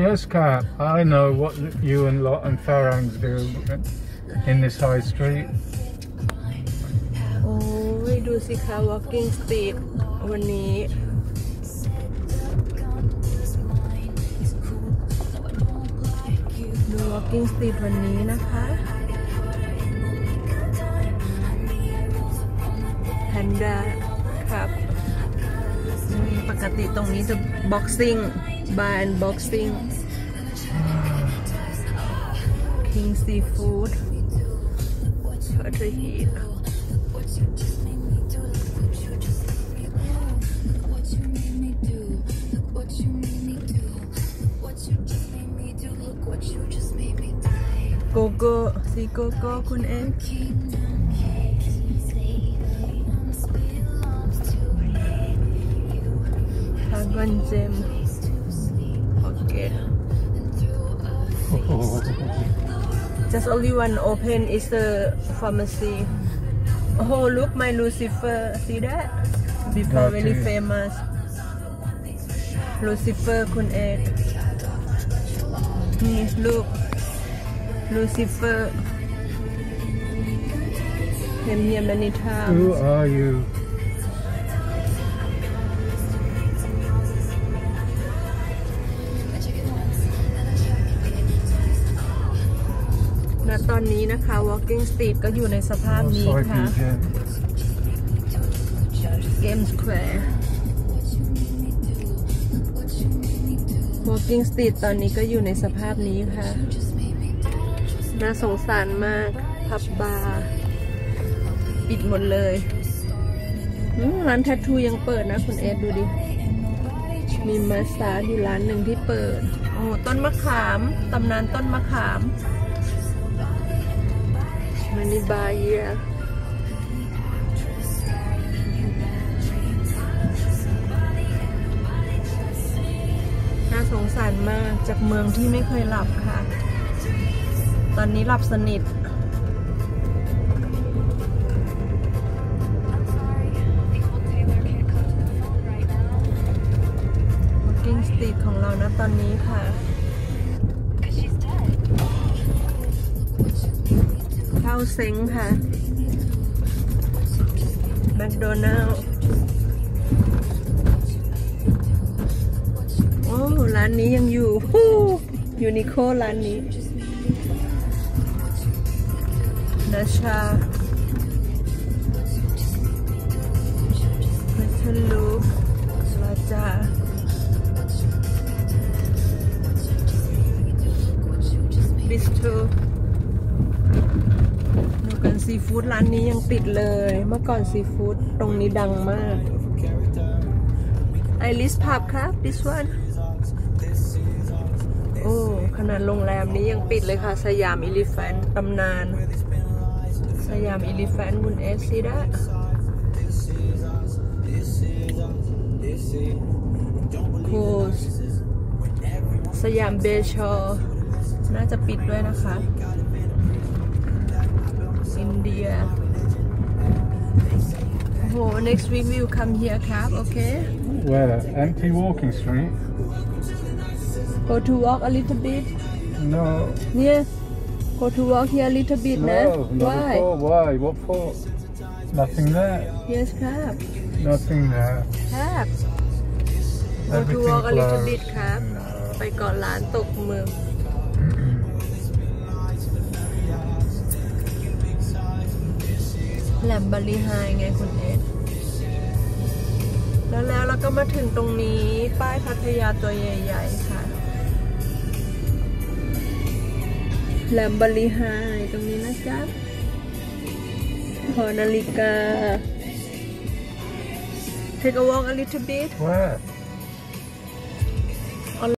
Yes, Kat, I know what you and Lot and Farangs do in this high street. โอ้ยดูสิคะ walking street วันนี้ ดู walking street วันนี้นะคะ แพนด้าครับอืม ปกติตรงนี้จะ boxing bar and boxing King Seafood พัทฮีต โกโก้สีโกโก้คุณเองทางกั urban gym. Okay. Just only one open is the pharmacy. Oh, look, my Lucifer. See that? Before really famous. Lucifer Kun Egg. Mm, look. Lucifer. Came here many times. Who are you? ณตอนนี้นะคะ Walking Street ก็อยู่ในสภาพ Oh, นี้ sorry, ค่ะ PJ. Game Square Walking Street ตอนนี้ก็อยู่ในสภาพนี้ค่ะ น่าสงสารมาก ผับบาร์ปิดหมดเลยอืมร้าน tattoo ยังเปิดนะคุณเอสดูดิ มีมาสตาร์ดอยู่ร้านหนึ่งที่เปิด โอ้ต้นมะขาม ตำนานต้นมะขาม มันนี่บาร์เยียน่าสงสารมากจากเมืองที่ไม่เคยหลับค่ะ ตอนนี้หลับสนิท Walking Street ของเรานะตอนนี้ค่ะาเซ็งค่ะแมคโดนัลโอ้ร้านนี้ยังอยู่ฮู้ยูนิโคร้านนี้นาชาเมทัลลูลาจาบิสโต ดูกันซีฟู้ดร้านนี้ยังปิดเลย เมื่อก่อนซีฟู้ดตรงนี้ดังมาก ไอริสพับครับ this one โอ้ ขนาดโรงแรมนี้ยังปิดเลยค่ะ สยามอิลิแฟนตำนาน สยามอิลิแฟนบุนเอสซีดะโคสสยามเบชอ น่าจะปิดด้วยนะคะ อินเดีย โอ้โห next week we will come here ครับ โอเค Where? Empty walking street? go to walk a little bit No. เนี่ย go to walk here a little bit นะ No, not why at all. Why? What for? Nothing there. yes ครับ Nothing there. ครับ go to Everything walk a little closed. bit ครับ No. ไปก่อนร้านตกเมือง แหลมบาลีไฮไงคุณเอสแล้วแล้วเราก็มาถึงตรงนี้ป้ายพัทยาตัวใหญ่ ๆ ค่ะแหลมบาลีไฮตรงนี้นะจ๊ะหอนาฬิกา Take a walk a little bit Where?